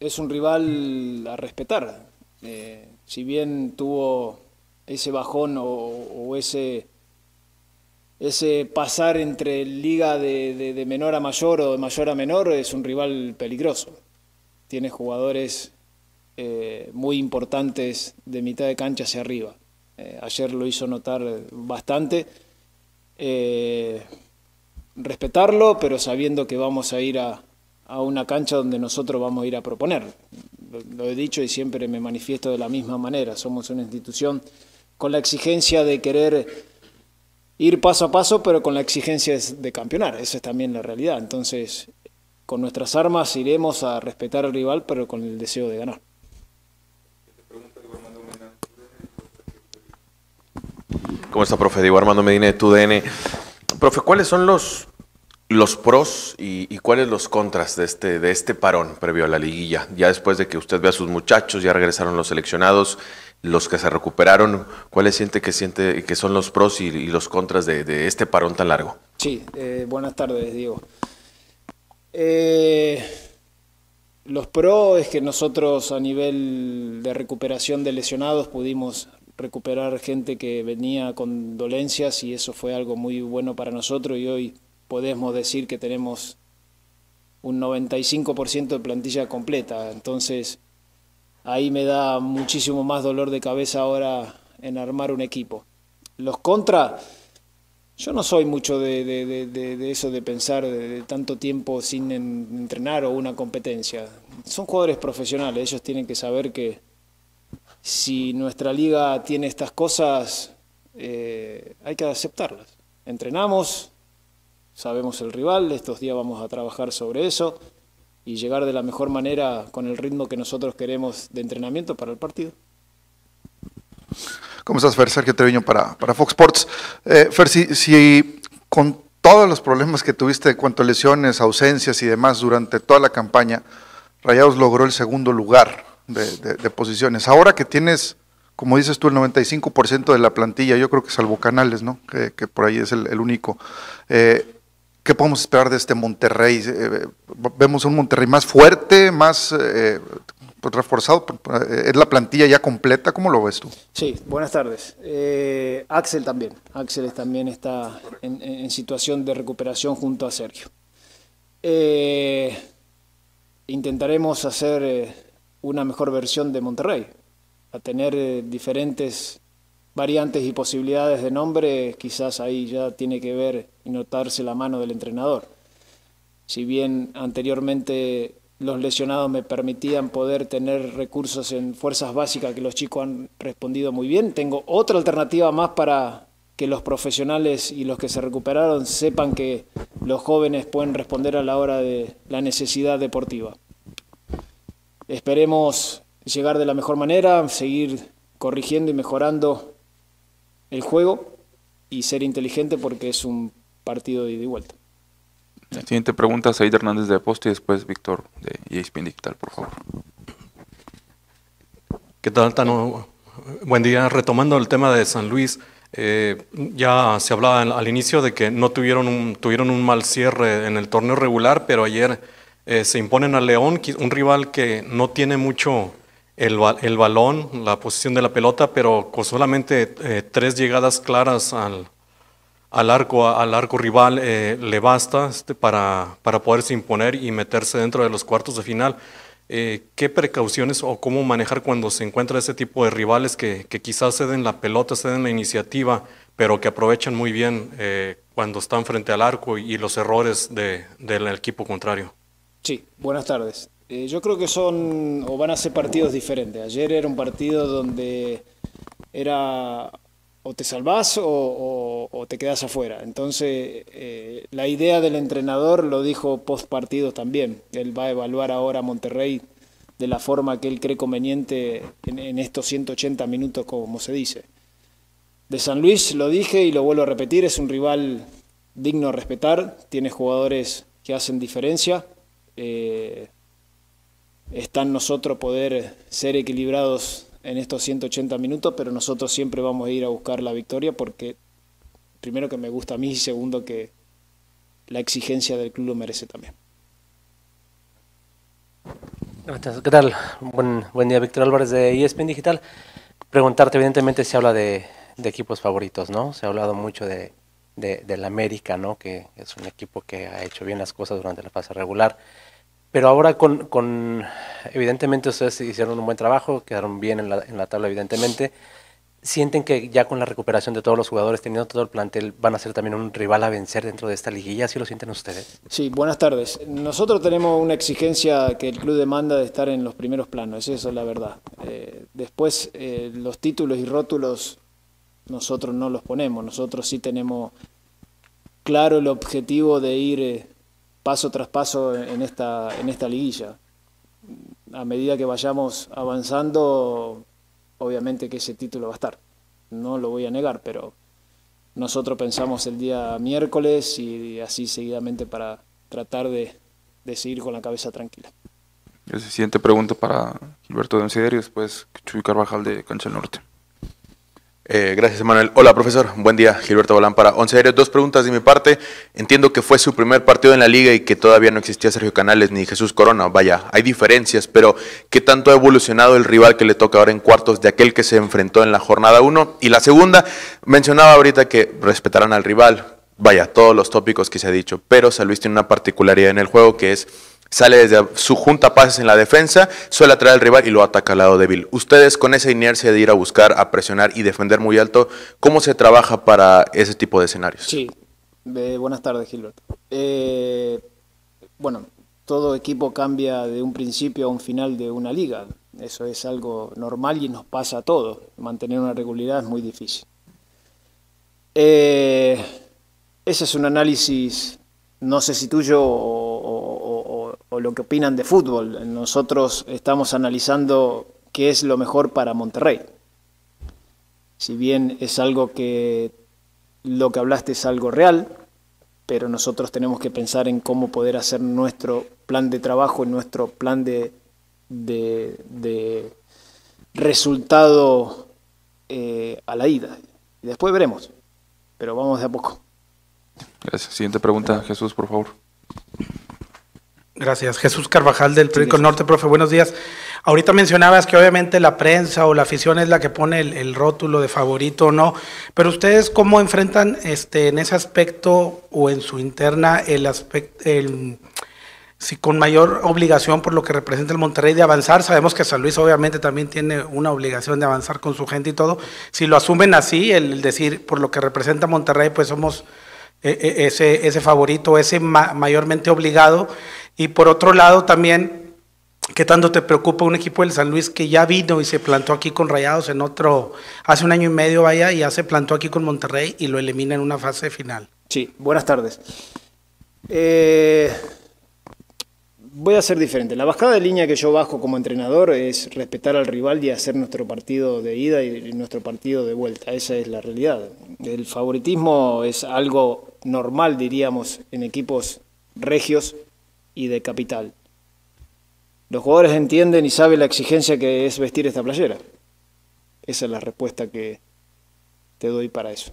es un rival a respetar. Eh, si bien tuvo ese bajón o, ese, ese pasar entre liga de, menor a mayor o de mayor a menor, es un rival peligroso. Tiene jugadores eh, muy importantes de mitad de cancha hacia arriba. Eh, ayer lo hizo notar bastante. respetarlo, pero sabiendo que vamos a ir a, a una cancha donde nosotros vamos a ir a proponer. Lo, he dicho y siempre me manifiesto de la misma manera. Somos una institución con la exigencia de querer ir paso a paso, pero con la exigencia de campeonar. Esa es también la realidad. Entonces, con nuestras armas iremos a respetar al rival, pero con el deseo de ganar. ¿Cómo está, profe? Diego Armando Medina de TUDN. Profe, ¿cuáles son los los pros y, cuáles los contras de este, de este parón previo a la liguilla. Ya después de que usted ve a sus muchachos, ya regresaron los seleccionados, los que se recuperaron, ¿cuáles siente que siente que son los pros y, los contras de, este parón tan largo? Sí, eh, buenas tardes, Diego. Eh, los pros es que nosotros a nivel de recuperación de lesionados pudimos recuperar gente que venía con dolencias y eso fue algo muy bueno para nosotros y hoy podemos decir que tenemos un 95% de plantilla completa. Entonces, ahí me da muchísimo más dolor de cabeza ahora en armar un equipo. Los contra, yo no soy mucho de, eso de pensar de, tanto tiempo sin entrenar o una competencia. Son jugadores profesionales, ellos tienen que saber que si nuestra liga tiene estas cosas, eh, hay que aceptarlas. Entrenamos, sabemos el rival, estos días vamos a trabajar sobre eso y llegar de la mejor manera con el ritmo que nosotros queremos de entrenamiento para el partido. ¿Cómo estás, Fer? Sergio Treviño para, para Fox Sports. Eh, Fer, si, con todos los problemas que tuviste cuanto a lesiones, ausencias y demás durante toda la campaña, Rayados logró el segundo lugar de, posiciones. Ahora que tienes, como dices tú, el 95% de la plantilla, yo creo que salvo Canales, ¿no? Que, por ahí es el, único. Eh, ¿Qué podemos esperar de este Monterrey? Eh, ¿Vemos un Monterrey más fuerte, más eh, reforzado? ¿Es la plantilla ya completa? ¿Cómo lo ves tú? Sí, buenas tardes. Eh, Axel también. Axel también está en, situación de recuperación junto a Sergio. intentaremos hacer una mejor versión de Monterrey, a tener diferentes variantes y posibilidades de nombre, quizás ahí ya tiene que ver y notarse la mano del entrenador. Si bien anteriormente los lesionados me permitían poder tener recursos en fuerzas básicas que los chicos han respondido muy bien, tengo otra alternativa más para que los profesionales y los que se recuperaron sepan que los jóvenes pueden responder a la hora de la necesidad deportiva. Esperemos llegar de la mejor manera, seguir corrigiendo y mejorando el juego y ser inteligente porque es un partido de ida y vuelta. La siguiente pregunta, Said Hernández de Poste y después Víctor de ESPN Digital, por favor. ¿Qué tal, Tano? Buen día. Retomando el tema de San Luis, eh, ya se hablaba al inicio de que no tuvieron un, tuvieron un mal cierre en el torneo regular, pero ayer eh, se imponen a León, un rival que no tiene mucho el, el, balón, la posición de la pelota, pero con solamente eh, tres llegadas claras al, al, arco, al arco rival eh, le basta este, para, para poderse imponer y meterse dentro de los cuartos de final. Eh, ¿Qué precauciones o cómo manejar cuando se encuentra ese tipo de rivales que, que quizás ceden la pelota, ceden la iniciativa, pero que aprovechan muy bien cuando están frente al arco y, los errores de, del equipo contrario? Sí, buenas tardes. Eh, yo creo que son o van a ser partidos diferentes. Ayer era un partido donde era o te salvás o, te quedas afuera. Entonces, eh, la idea del entrenador lo dijo post partido también. Él va a evaluar ahora a Monterrey de la forma que él cree conveniente en, en estos 180 minutos, como se dice. De San Luis lo dije y lo vuelvo a repetir, es un rival digno de respetar, tiene jugadores que hacen diferencia. Eh, está en nosotros poder ser equilibrados en estos 180 minutos, pero nosotros siempre vamos a ir a buscar la victoria porque primero que me gusta a mí y segundo que la exigencia del club lo merece también. ¿Qué tal? Buen, buen día, Víctor Álvarez de ESPN Digital. Preguntarte, evidentemente se habla de, equipos favoritos, ¿no? Se ha hablado mucho de, de, América, ¿no? Que es un equipo que ha hecho bien las cosas durante la fase regular. Pero ahora con, con evidentemente ustedes hicieron un buen trabajo, quedaron bien en la, en la tabla, evidentemente sienten que ya con la recuperación de todos los jugadores, teniendo todo el plantel, van a ser también un rival a vencer dentro de esta liguilla? ¿Sí lo sienten ustedes? Sí, buenas tardes. Nosotros tenemos una exigencia que el club demanda de estar en los primeros planos, eso es la verdad. Eh, después, eh, los títulos y rótulos nosotros no los ponemos, nosotros sí tenemos claro el objetivo de ir eh, paso tras paso en esta, en esta liguilla. A medida que vayamos avanzando, obviamente que ese título va a estar. No lo voy a negar, pero nosotros pensamos el día miércoles y así seguidamente para tratar de, seguir con la cabeza tranquila. La siguiente pregunta para Gilberto y después Chuy Carvajal de Cancha Norte. Eh, gracias, Manuel. Hola, profesor. Buen día, Gilberto Bolán para Once Aéreos. Dos preguntas de mi parte. Entiendo que fue su primer partido en la liga y que todavía no existía Sergio Canales ni Jesús Corona. Vaya, hay diferencias, pero ¿qué tanto ha evolucionado el rival que le toca ahora en cuartos de aquel que se enfrentó en la jornada 1? Y la segunda, mencionaba ahorita que respetarán al rival. Vaya, todos los tópicos que se ha dicho, pero San Luis tiene una particularidad en el juego que es sale desde su junta pases en la defensa, suele atraer al rival y lo ataca al lado débil. Ustedes con esa inercia de ir a buscar, a presionar y defender muy alto, ¿cómo se trabaja para ese tipo de escenarios? Sí, buenas tardes Gilberto. Eh, bueno, todo equipo cambia de un principio a un final de una liga. Eso es algo normal y nos pasa a todos. Mantener una regularidad es muy difícil. Eh, ese es un análisis, no sé si tuyo o lo que opinan de fútbol. Nosotros estamos analizando qué es lo mejor para Monterrey. Si bien es algo que lo que hablaste es algo real, pero nosotros tenemos que pensar en cómo poder hacer nuestro plan de trabajo, nuestro plan de, de, resultado eh, a la ida. Y después veremos, pero vamos de a poco. Gracias. Siguiente pregunta, Jesús, por favor. Gracias. Jesús Carvajal del Periódico Norte, profe, buenos días. Ahorita mencionabas que obviamente la prensa o la afición es la que pone el, rótulo de favorito o no, pero ustedes cómo enfrentan este, en ese aspecto o en su interna el aspecto, si con mayor obligación por lo que representa el Monterrey de avanzar, sabemos que San Luis obviamente también tiene una obligación de avanzar con su gente y todo, si lo asumen así, el decir por lo que representa Monterrey, pues somos eh, eh, ese, ese favorito, ese mayormente obligado, y por otro lado también, ¿qué tanto te preocupa un equipo del San Luis que ya vino y se plantó aquí con Rayados en otro, hace un año y medio vaya, y ya se plantó aquí con Monterrey y lo elimina en una fase final? Sí, buenas tardes. Eh, voy a ser diferente. La bajada de línea que yo bajo como entrenador es respetar al rival y hacer nuestro partido de ida y nuestro partido de vuelta. Esa es la realidad. El favoritismo es algo normal, diríamos, en equipos regios y de capital. Los jugadores entienden y saben la exigencia que es vestir esta playera. Esa es la respuesta que te doy para eso.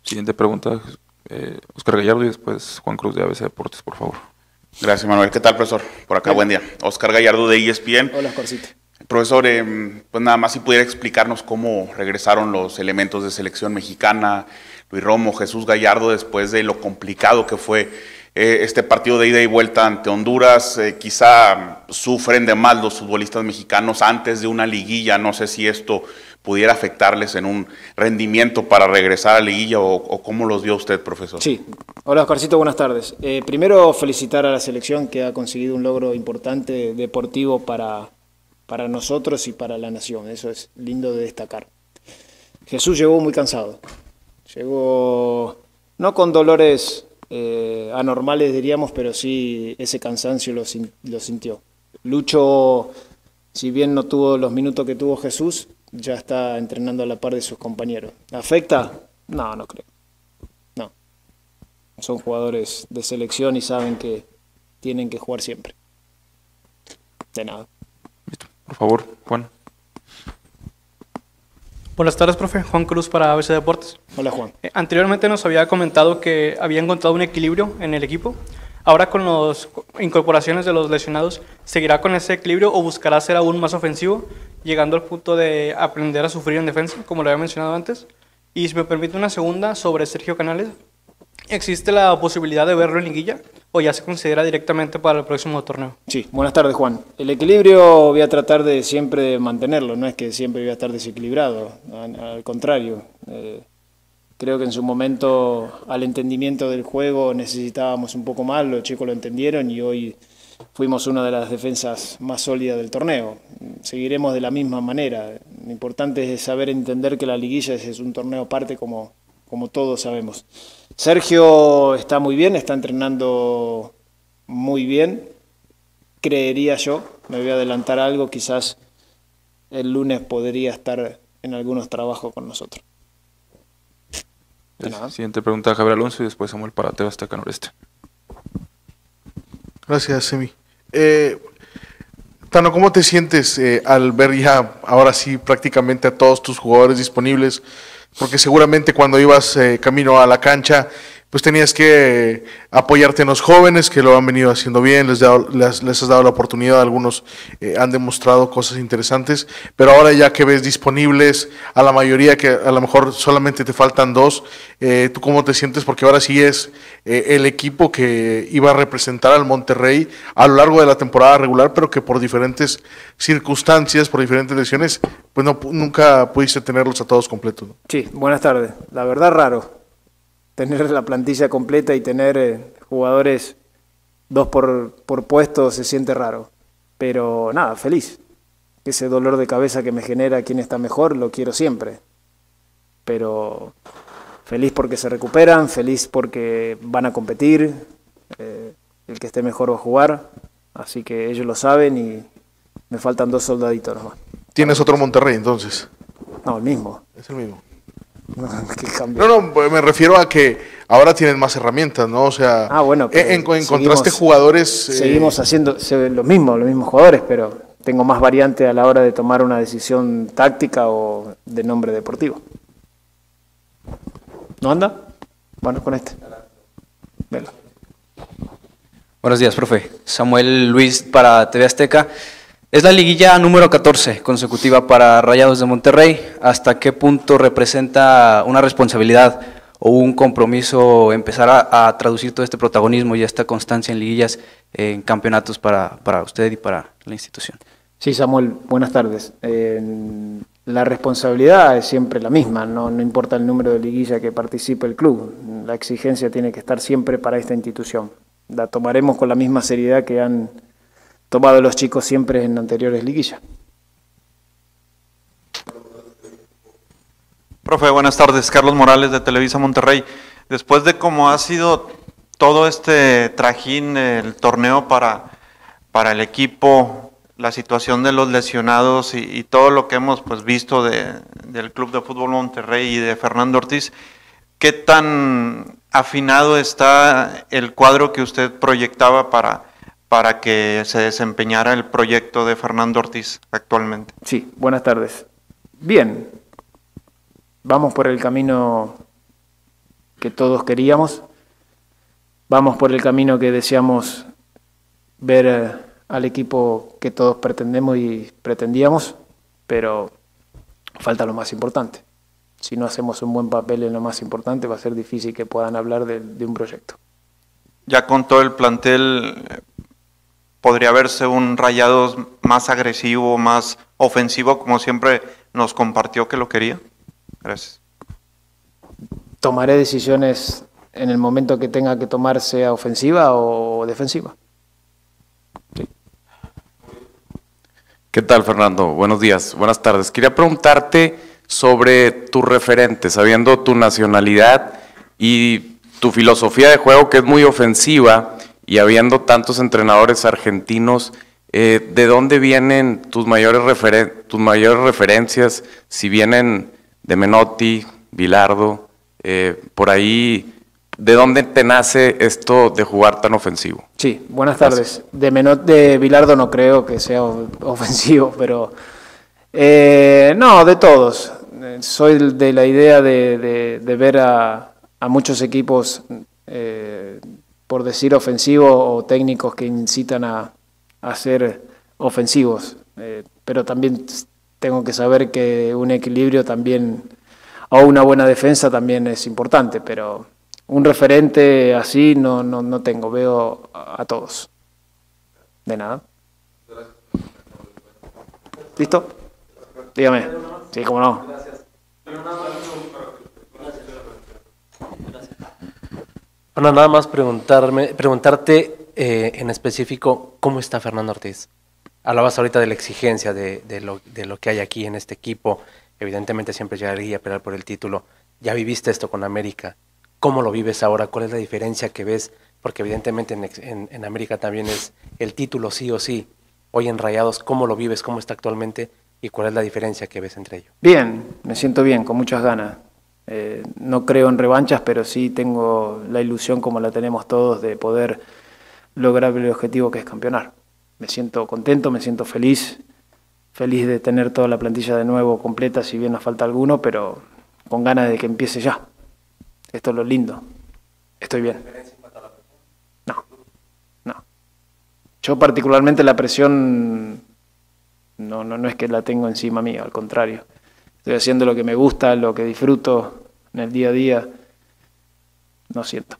Siguiente pregunta, eh, Oscar Gallardo y después Juan Cruz de ABC Deportes, por favor. Gracias, Manuel. ¿Qué tal, profesor? Por acá, buen día. Oscar Gallardo de ESPN. Hola, Oscarcito. Profesor, eh, pues nada más si pudiera explicarnos cómo regresaron los elementos de selección mexicana, Luis Romo, Jesús Gallardo, después de lo complicado que fue eh, este partido de ida y vuelta ante Honduras. Eh, quizá sufren de mal los futbolistas mexicanos antes de una liguilla. No sé si esto pudiera afectarles en un rendimiento para regresar a la liguilla o, cómo los vio usted, profesor. Sí. Hola, Oscarcito, buenas tardes. Eh, primero, felicitar a la selección que ha conseguido un logro importante deportivo para, para nosotros y para la nación. Eso es lindo de destacar. Jesús llegó muy cansado. Llegó no con dolores anormales diríamos, pero sí ese cansancio lo, sintió. Lucho, si bien no tuvo los minutos que tuvo Jesús, ya está entrenando a la par de sus compañeros. ¿Afecta? No, no creo. No. Son jugadores de selección y saben que tienen que jugar siempre. De nada. Por favor, Juan. Buenas tardes, profe. Juan Cruz para ABC Deportes. Hola, Juan. Eh, anteriormente nos había comentado que había encontrado un equilibrio en el equipo. Ahora con las incorporaciones de los lesionados, ¿seguirá con ese equilibrio o buscará ser aún más ofensivo, llegando al punto de aprender a sufrir en defensa, como lo había mencionado antes? Y si me permite una segunda sobre Sergio Canales, ¿existe la posibilidad de verlo en liguilla o ya se considera directamente para el próximo torneo? Sí, buenas tardes Juan. El equilibrio voy a tratar de siempre mantenerlo, no es que siempre voy a estar desequilibrado, al, contrario. Eh, Creo que en su momento al entendimiento del juego necesitábamos un poco más, los chicos lo entendieron y hoy fuimos una de las defensas más sólidas del torneo. Seguiremos de la misma manera. Lo importante es saber entender que la liguilla es un torneo aparte como, como todos sabemos. Sergio está muy bien, está entrenando muy bien, creería yo, me voy a adelantar algo, quizás el lunes podría estar en algunos trabajos con nosotros. Siguiente pregunta, Javier Alonso, y después Samuel acá noreste. Gracias, Semi. Eh, Tano, ¿cómo te sientes eh, al ver ya ahora sí prácticamente a todos tus jugadores disponibles? Porque seguramente cuando ibas eh, camino a la cancha pues tenías que apoyarte en los jóvenes que lo han venido haciendo bien, les, les, has dado la oportunidad, algunos eh, han demostrado cosas interesantes, pero ahora ya que ves disponibles a la mayoría, que a lo mejor solamente te faltan dos, eh, ¿tú cómo te sientes? Porque ahora sí es eh, el equipo que iba a representar al Monterrey a lo largo de la temporada regular, pero que por diferentes circunstancias, por diferentes lesiones, pues no, nunca pudiste tenerlos a todos completos. Sí, buenas tardes. La verdad raro tener la plantilla completa y tener eh, jugadores dos por, por puesto se siente raro. Pero nada, feliz. Ese dolor de cabeza que me genera quién está mejor, lo quiero siempre. Pero feliz porque se recuperan, feliz porque van a competir. Eh, el que esté mejor va a jugar. Así que ellos lo saben y me faltan dos soldaditos nomás. ¿Tienes otro Monterrey entonces? No, el mismo. Es el mismo. No, no, pues, me refiero a que ahora tienen más herramientas, ¿no? O sea, ah, bueno, encontraste jugadores. Eh, seguimos haciendo lo mismo, los mismos jugadores, pero tengo más variante a la hora de tomar una decisión táctica o de nombre deportivo. ¿No anda? Bueno, con este. Velo. Buenos días, profe. Samuel Luis para TV Azteca. Es la liguilla número 14 consecutiva para Rayados de Monterrey. ¿Hasta qué punto representa una responsabilidad o un compromiso empezar a, traducir todo este protagonismo y esta constancia en liguillas en campeonatos para, para usted y para la institución? Sí, Samuel, buenas tardes. la responsabilidad es siempre la misma, no, no importa el número de liguilla que participe el club. La exigencia tiene que estar siempre para esta institución. La tomaremos con la misma seriedad que han tomado los chicos siempre en anteriores liguillas. Profe, buenas tardes. Carlos Morales de Televisa Monterrey. Después de cómo ha sido todo este trajín del torneo para, para el equipo, la situación de los lesionados y, todo lo que hemos pues, visto de, del Club de Fútbol Monterrey y de Fernando Ortiz, ¿qué tan afinado está el cuadro que usted proyectaba para, para que se desempeñara el proyecto de Fernando Ortiz actualmente. Sí, buenas tardes. Bien, vamos por el camino que todos queríamos, vamos por el camino que deseamos ver eh, al equipo que todos pretendemos y pretendíamos, pero falta lo más importante. Si no hacemos un buen papel en lo más importante, va a ser difícil que puedan hablar de, de un proyecto. Ya con todo el plantel podría verse un Rayados más agresivo, más ofensivo, como siempre nos compartió que lo quería? Gracias. Tomaré decisiones en el momento que tenga que tomarse ofensiva o defensiva. ¿Qué tal, Fernando? Buenos días, buenas tardes. Quería preguntarte sobre tu referente, sabiendo tu nacionalidad y tu filosofía de juego que es muy ofensiva y habiendo tantos entrenadores argentinos, eh, ¿de dónde vienen tus mayores, tus mayores referencias? Si vienen de Menotti, Bilardo, eh, por ahí, ¿de dónde te nace esto de jugar tan ofensivo? Sí, buenas tardes. De Menotti, de Bilardo no creo que sea ofensivo, pero eh, no, de todos. Soy de la idea de, ver a, a muchos equipos por decir ofensivo o técnicos que incitan a, a ser ofensivos. Eh, pero también tengo que saber que un equilibrio también, o una buena defensa también es importante, pero un referente así no, no, no tengo, veo a, todos. De nada. ¿Listo? Dígame. Sí, cómo no. Bueno, nada más preguntarme, preguntarte eh, en específico cómo está Fernando Ortiz. Hablabas ahorita de la exigencia de, de, lo, de lo que hay aquí en este equipo. Evidentemente siempre llegaría a pelear por el título. Ya viviste esto con América. ¿Cómo lo vives ahora? ¿Cuál es la diferencia que ves? Porque evidentemente en, en, en América también es el título sí o sí. Hoy en Rayados, ¿cómo lo vives? ¿Cómo está actualmente? ¿Y cuál es la diferencia que ves entre ellos? Bien, me siento bien, con muchas ganas. Eh, no creo en revanchas, pero sí tengo la ilusión, como la tenemos todos, de poder lograr el objetivo que es campeonar. Me siento contento, me siento feliz, feliz de tener toda la plantilla de nuevo completa, si bien nos falta alguno, pero con ganas de que empiece ya. Esto es lo lindo. Estoy bien. No, no. Yo particularmente la presión no, no, no es que la tengo encima mío, al contrario. Estoy haciendo lo que me gusta, lo que disfruto en el día a día. No siento.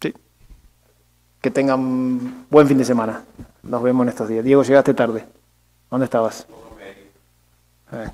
Sí. Que tengan buen fin de semana. Nos vemos en estos días. Diego, llegaste tarde. ¿Dónde estabas? Eh.